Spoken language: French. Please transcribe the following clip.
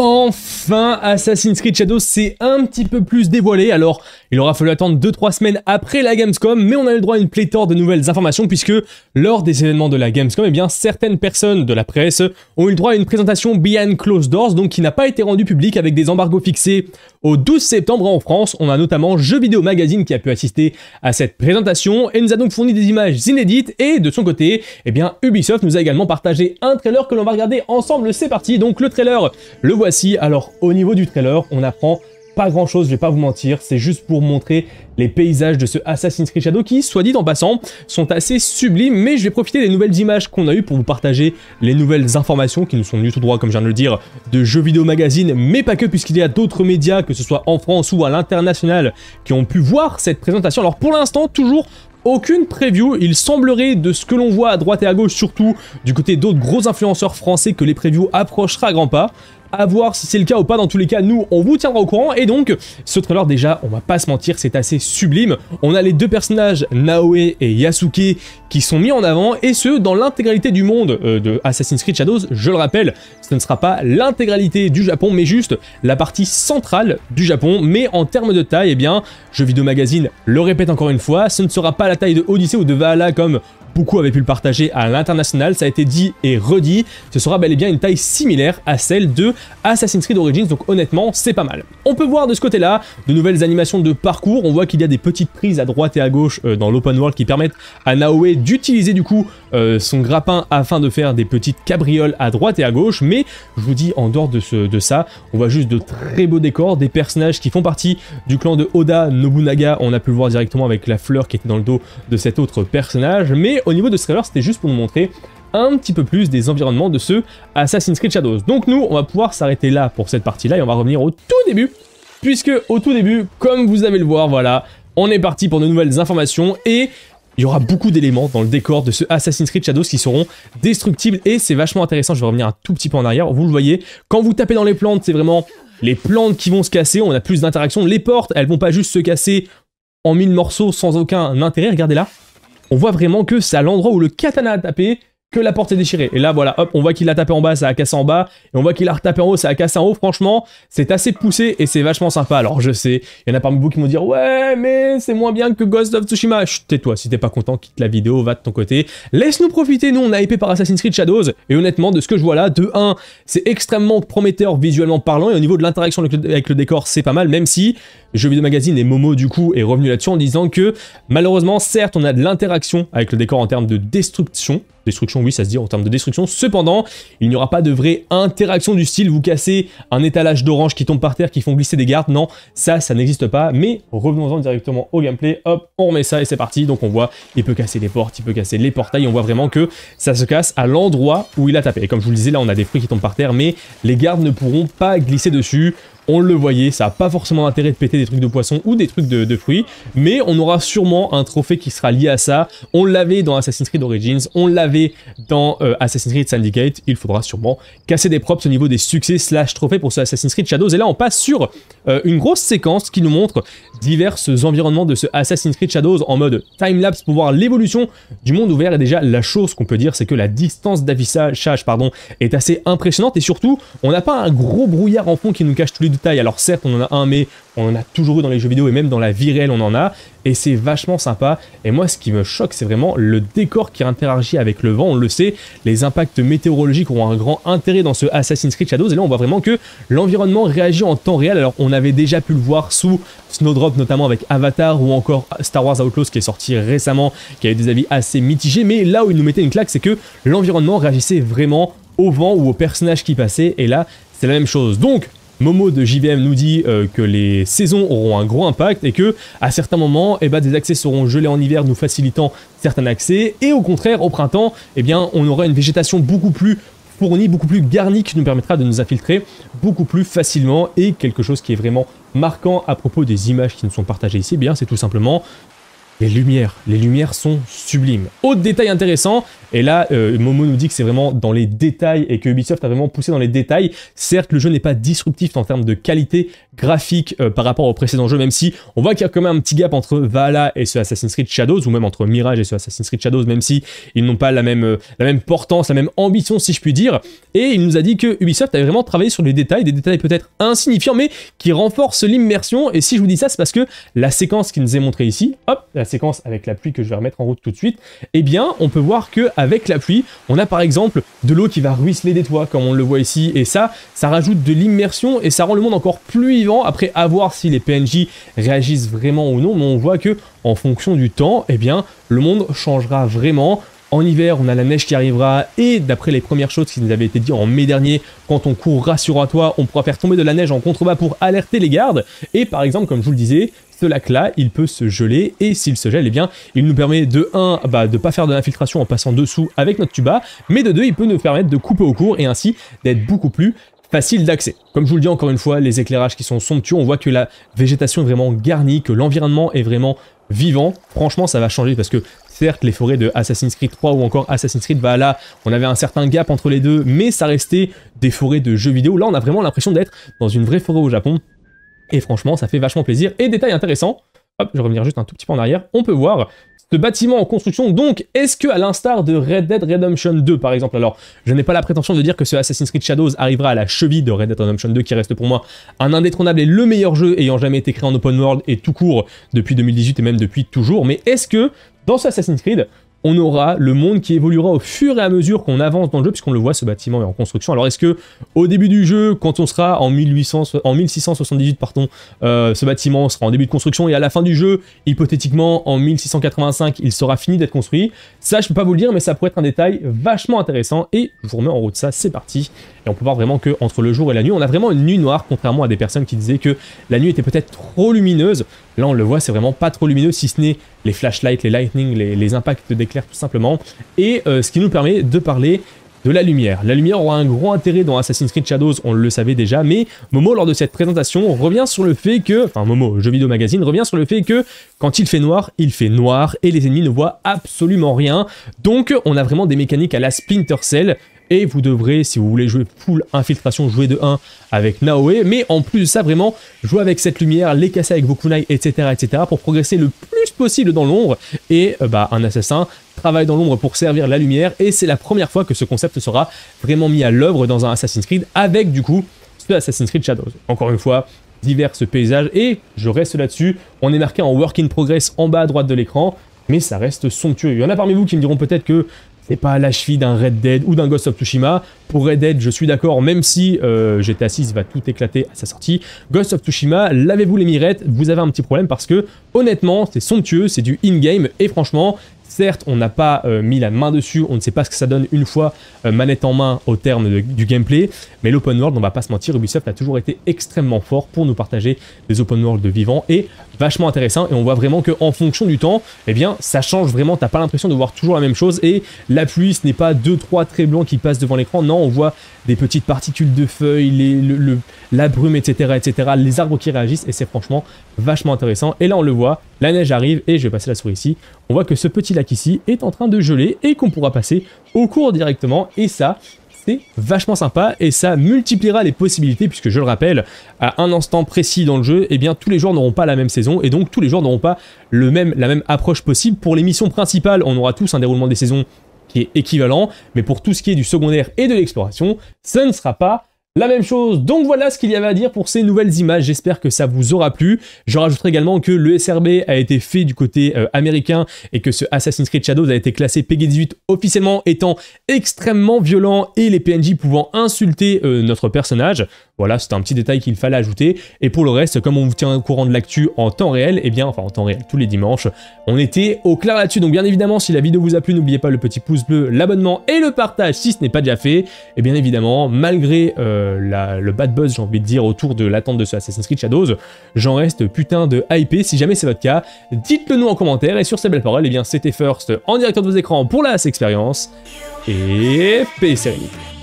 Enfin, Assassin's Creed Shadows s'est un petit peu plus dévoilé, alors il aura fallu attendre 2-3 semaines après la Gamescom, mais on a eu le droit à une pléthore de nouvelles informations puisque lors des événements de la Gamescom, eh bien, certaines personnes de la presse ont eu le droit à une présentation behind closed doors, donc qui n'a pas été rendue publique avec des embargos fixés au 12 septembre en France. On a notamment Jeux Vidéo Magazine qui a pu assister à cette présentation et nous a donc fourni des images inédites et de son côté, eh bien, Ubisoft nous a également partagé un trailer que l'on va regarder ensemble. C'est parti, donc le trailer, le voici. Alors au niveau du trailer, on apprend pas grand chose, je vais pas vous mentir, c'est juste pour montrer les paysages de ce Assassin's Creed Shadow qui, soit dit en passant, sont assez sublimes, mais je vais profiter des nouvelles images qu'on a eues pour vous partager les nouvelles informations qui nous sont venues tout droit, comme je viens de le dire, de Jeux Vidéo Magazine, mais pas que, puisqu'il y a d'autres médias, que ce soit en France ou à l'international, qui ont pu voir cette présentation. Alors pour l'instant, toujours aucune preview, il semblerait de ce que l'on voit à droite et à gauche, surtout du côté d'autres gros influenceurs français, que les previews approchera à grands pas. À voir si c'est le cas ou pas, dans tous les cas, nous, on vous tiendra au courant. Et donc, ce trailer, déjà, on va pas se mentir, c'est assez sublime. On a les deux personnages, Naoe et Yasuke, qui sont mis en avant, et ce, dans l'intégralité du monde euh, de Assassin's Creed Shadows. Je le rappelle, ce ne sera pas l'intégralité du Japon, mais juste la partie centrale du Japon. Mais en termes de taille, eh bien, Jeux Vidéo Magazine le répète encore une fois, ce ne sera pas la taille de Odyssey ou de Valhalla comme beaucoup avaient pu le partager à l'international, ça a été dit et redit, ce sera bel et bien une taille similaire à celle de Assassin's Creed Origins, donc honnêtement, c'est pas mal. On peut voir de ce côté-là de nouvelles animations de parcours, on voit qu'il y a des petites prises à droite et à gauche euh, dans l'open world qui permettent à Naoe d'utiliser du coup euh, son grappin afin de faire des petites cabrioles à droite et à gauche, mais je vous dis, en dehors de, ce, de ça, on voit juste de très beaux décors, des personnages qui font partie du clan de Oda Nobunaga, on a pu le voir directement avec la fleur qui était dans le dos de cet autre personnage, mais au niveau de ce trailer, c'était juste pour nous montrer un petit peu plus des environnements de ce Assassin's Creed Shadows. Donc nous, on va pouvoir s'arrêter là pour cette partie-là et on va revenir au tout début, puisque au tout début, comme vous allez le voir, voilà, on est parti pour de nouvelles informations et il y aura beaucoup d'éléments dans le décor de ce Assassin's Creed Shadows qui seront destructibles et c'est vachement intéressant, je vais revenir un tout petit peu en arrière, vous le voyez, quand vous tapez dans les plantes, c'est vraiment les plantes qui vont se casser, on a plus d'interaction, les portes, elles vont pas juste se casser en mille morceaux sans aucun intérêt, regardez là, on voit vraiment que c'est à l'endroit où le katana a tapé que la porte est déchirée. Et là, voilà, hop, on voit qu'il a tapé en bas, ça a cassé en bas, et on voit qu'il a retapé en haut, ça a cassé en haut. Franchement, c'est assez poussé et c'est vachement sympa. Alors, je sais, il y en a parmi vous qui vont dire, ouais, mais c'est moins bien que Ghost of Tsushima. Tais-toi, si t'es pas content, quitte la vidéo, va de ton côté. Laisse-nous profiter, nous, on a épé par Assassin's Creed Shadows, et honnêtement, de ce que je vois là, de 1, c'est extrêmement prometteur visuellement parlant, et au niveau de l'interaction avec le décor, c'est pas mal, même si Jeux vidéo magazine et Momo du coup est revenu là-dessus en disant que malheureusement certes on a de l'interaction avec le décor en termes de destruction, destruction oui ça se dit en termes de destruction, cependant il n'y aura pas de vraie interaction du style vous cassez un étalage d'orange qui tombe par terre qui font glisser des gardes, non ça ça n'existe pas. Mais revenons-en directement au gameplay, hop on remet ça et c'est parti. Donc on voit il peut casser les portes, il peut casser les portails, on voit vraiment que ça se casse à l'endroit où il a tapé. Et comme je vous le disais là on a des fruits qui tombent par terre mais les gardes ne pourront pas glisser dessus on le voyait, ça n'a pas forcément intérêt de péter des trucs de poisson ou des trucs de, fruits, mais on aura sûrement un trophée qui sera lié à ça. On l'avait dans Assassin's Creed Origins, on l'avait dans euh, Assassin's Creed Syndicate, il faudra sûrement casser des props au niveau des succès slash trophées pour ce Assassin's Creed Shadows. Et là, on passe sur euh, une grosse séquence qui nous montre divers environnements de ce Assassin's Creed Shadows en mode time-lapse pour voir l'évolution du monde ouvert. Et déjà, la chose qu'on peut dire, c'est que la distance d'affichage pardon, est assez impressionnante. Et surtout, on n'a pas un gros brouillard en fond qui nous cache tous les Alors certes, on en a un, mais on en a toujours eu dans les jeux vidéo et même dans la vie réelle, on en a. Et c'est vachement sympa. Et moi, ce qui me choque, c'est vraiment le décor qui interagit avec le vent. On le sait, les impacts météorologiques ont un grand intérêt dans ce Assassin's Creed Shadows. Et là, on voit vraiment que l'environnement réagit en temps réel. Alors, on avait déjà pu le voir sous Snowdrop, notamment avec Avatar ou encore Star Wars Outlaws qui est sorti récemment, qui a eu des avis assez mitigés. Mais là où il nous mettait une claque, c'est que l'environnement réagissait vraiment au vent ou aux personnages qui passaient. Et là, c'est la même chose. Donc, Momo de JVM nous dit euh, que les saisons auront un gros impact et que à certains moments, eh ben, des accès seront gelés en hiver, nous facilitant certains accès, et au contraire, au printemps, eh on aura une végétation beaucoup plus fournie, beaucoup plus garnie qui nous permettra de nous infiltrer beaucoup plus facilement. Et quelque chose qui est vraiment marquant à propos des images qui nous sont partagées ici, eh bien c'est tout simplement les lumières, les lumières sont sublimes. Autre détail intéressant, Et là, euh, Momo nous dit que c'est vraiment dans les détails et que Ubisoft a vraiment poussé dans les détails. Certes, le jeu n'est pas disruptif en termes de qualité graphique euh, par rapport au précédent jeu, même si on voit qu'il y a quand même un petit gap entre Valhalla et ce Assassin's Creed Shadows, ou même entre Mirage et ce Assassin's Creed Shadows, même si ils n'ont pas la même, euh, la même portance, la même ambition, si je puis dire. Et il nous a dit que Ubisoft avait vraiment travaillé sur les détails, des détails peut-être insignifiants, mais qui renforcent l'immersion. Et si je vous dis ça, c'est parce que la séquence qui nous est montrée ici, hop, la séquence avec la pluie que je vais remettre en route tout de suite, eh bien, on peut voir que avec la pluie, on a par exemple de l'eau qui va ruisseler des toits, comme on le voit ici, et ça, ça rajoute de l'immersion et ça rend le monde encore plus vivant. Après, à voir si les PNJ réagissent vraiment ou non, mais on voit que en fonction du temps, eh bien, le monde changera vraiment. En hiver, on a la neige qui arrivera et d'après les premières choses qui nous avaient été dites en mai dernier, quand on courra sur un toit, on pourra faire tomber de la neige en contrebas pour alerter les gardes. Et par exemple, comme je vous le disais, ce lac-là, il peut se geler et s'il se gèle, eh bien, il nous permet de 1, bah, de pas faire de l'infiltration en passant dessous avec notre tuba, mais de 2, il peut nous permettre de couper au cours et ainsi d'être beaucoup plus facile d'accès. Comme je vous le dis encore une fois, les éclairages qui sont somptueux, on voit que la végétation est vraiment garnie, que l'environnement est vraiment vivant. Franchement, ça va changer parce que certes, les forêts de Assassin's Creed 3 ou encore Assassin's Creed Valhalla, on avait un certain gap entre les deux, mais ça restait des forêts de jeux vidéo. Là, on a vraiment l'impression d'être dans une vraie forêt au Japon. Et franchement, ça fait vachement plaisir. Et détail intéressant, hop, je vais revenir juste un tout petit peu en arrière, on peut voir ce bâtiment en construction. Donc, est-ce que à l'instar de Red Dead Redemption 2, par exemple, alors je n'ai pas la prétention de dire que ce Assassin's Creed Shadows arrivera à la cheville de Red Dead Redemption 2, qui reste pour moi un indétrônable et le meilleur jeu ayant jamais été créé en open world et tout court depuis 2018 et même depuis toujours. Mais est-ce que dans ce Assassin's Creed, on aura le monde qui évoluera au fur et à mesure qu'on avance dans le jeu, puisqu'on le voit, ce bâtiment est en construction. Alors est-ce que au début du jeu, quand on sera en, 1800, en 1678, pardon, euh, ce bâtiment sera en début de construction, et à la fin du jeu, hypothétiquement, en 1685, il sera fini d'être construit Ça, je peux pas vous le dire, mais ça pourrait être un détail vachement intéressant, et je vous remets en route ça, c'est parti. Et on peut voir vraiment que entre le jour et la nuit, on a vraiment une nuit noire, contrairement à des personnes qui disaient que la nuit était peut-être trop lumineuse. Là, on le voit, c'est vraiment pas trop lumineux, si ce n'est les flashlights, les lightning, les, impacts d'éclairs tout simplement. Et euh, ce qui nous permet de parler de la lumière. La lumière aura un gros intérêt dans Assassin's Creed Shadows, on le savait déjà, mais Momo, lors de cette présentation, revient sur le fait que, enfin Momo, jeu vidéo magazine, revient sur le fait que quand il fait noir, il fait noir et les ennemis ne voient absolument rien. Donc on a vraiment des mécaniques à la Splinter Cell et vous devrez, si vous voulez jouer full infiltration, jouer de 1 avec Naoe, mais en plus de ça, vraiment, jouer avec cette lumière, les casser avec vos kunai, etc., etc., pour progresser le plus possible dans l'ombre, et euh, bah, un assassin travaille dans l'ombre pour servir la lumière, et c'est la première fois que ce concept sera vraiment mis à l'œuvre dans un Assassin's Creed, avec du coup, ce Assassin's Creed Shadows. Encore une fois, divers paysages, et je reste là-dessus, on est marqué en Work in Progress en bas à droite de l'écran, mais ça reste somptueux. Il y en a parmi vous qui me diront peut-être que c'est pas à la cheville d'un Red Dead ou d'un Ghost of Tsushima. Pour Red Dead, je suis d'accord, même si euh, GTA 6 va tout éclater à sa sortie. Ghost of Tsushima, lavez-vous les mirettes, vous avez un petit problème parce que, honnêtement, c'est somptueux, c'est du in-game, et franchement, Certes, on n'a pas euh, mis la main dessus, on ne sait pas ce que ça donne une fois euh, manette en main au terme du gameplay, mais l'open world, on va pas se mentir, Ubisoft a toujours été extrêmement fort pour nous partager des open world vivants et vachement intéressant et on voit vraiment qu'en fonction du temps, eh bien ça change vraiment, t'as pas l'impression de voir toujours la même chose et la pluie ce n'est pas deux trois traits blancs qui passent devant l'écran, non on voit des petites particules de feuilles, le, la brume etc etc, les arbres qui réagissent et c'est franchement vachement intéressant et là on le voit, la neige arrive et je vais passer la souris ici, on voit que ce petit ici est en train de geler et qu'on pourra passer au cours directement et ça vachement sympa et ça multipliera les possibilités puisque je le rappelle, à un instant précis dans le jeu, et eh bien tous les joueurs n'auront pas la même saison et donc tous les joueurs n'auront pas le même, la même approche possible. Pour les missions principales, on aura tous un déroulement des saisons qui est équivalent, mais pour tout ce qui est du secondaire et de l'exploration, ce ne sera pas la même chose. Donc voilà ce qu'il y avait à dire pour ces nouvelles images, j'espère que ça vous aura plu. Je rajouterai également que le SRB a été fait du côté euh, américain et que ce Assassin's Creed Shadows a été classé PG-18 officiellement étant extrêmement violent et les PNJ pouvant insulter euh, notre personnage. Voilà, c'était un petit détail qu'il fallait ajouter. Et pour le reste, comme on vous tient au courant de l'actu en temps réel, et eh bien, enfin en temps réel, tous les dimanches, on était au clair là-dessus. Donc bien évidemment, si la vidéo vous a plu, n'oubliez pas le petit pouce bleu, l'abonnement et le partage si ce n'est pas déjà fait. Et bien évidemment, malgré euh, le bad buzz, j'ai envie de dire, autour de l'attente de ce Assassin's Creed Shadows, j'en reste putain de hypé. Si jamais c'est votre cas, dites-le nous en commentaire. Et sur ces belles paroles, et eh bien c'était First en directeur de vos écrans pour la expérience. Et paix sérénité.